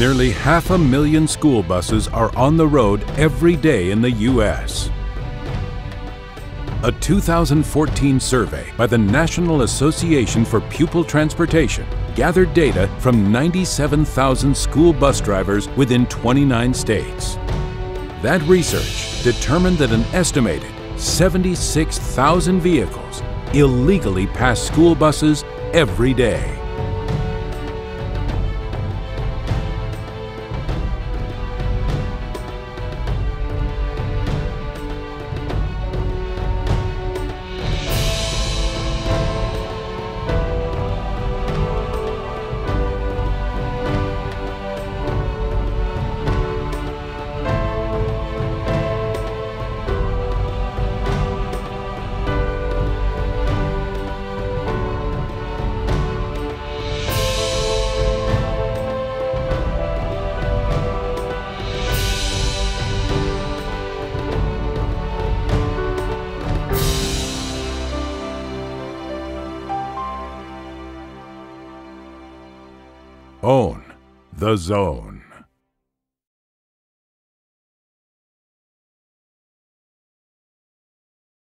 Nearly half a million school buses are on the road every day in the U.S. A 2014 survey by the National Association for Pupil Transportation gathered data from 97,000 school bus drivers within 29 states. That research determined that an estimated 76,000 vehicles illegally pass school buses every day. Own the zone.